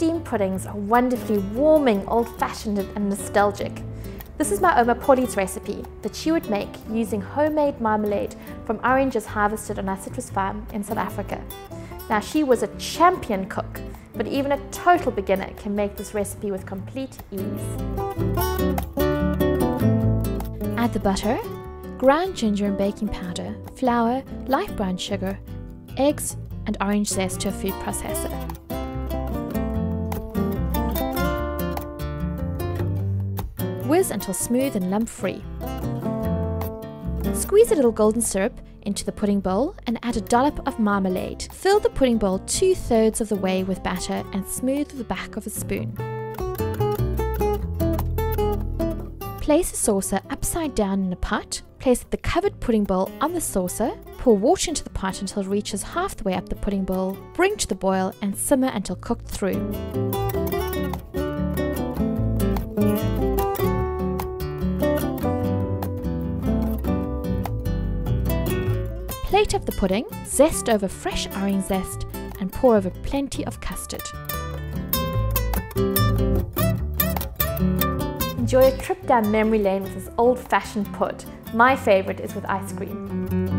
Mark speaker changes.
Speaker 1: puddings are wonderfully warming, old-fashioned and nostalgic. This is my Ouma Polly's recipe that she would make using homemade marmalade from oranges harvested on our citrus farm in South Africa. Now she was a champion cook, but even a total beginner can make this recipe with complete ease. Add the butter, ground ginger and baking powder, flour, light brown sugar, eggs and orange zest to a food processor. Whiz until smooth and lump free. Squeeze a little golden syrup into the pudding bowl and add a dollop of marmalade. Fill the pudding bowl two thirds of the way with batter and smooth with the back of a spoon. Place a saucer upside down in a pot. Place the covered pudding bowl on the saucer. Pour water into the pot until it reaches half the way up the pudding bowl. Bring to the boil and simmer until cooked through. Plate up the pudding, zest over fresh orange zest, and pour over plenty of custard. Enjoy a trip down memory lane with this old-fashioned put. My favourite is with ice cream.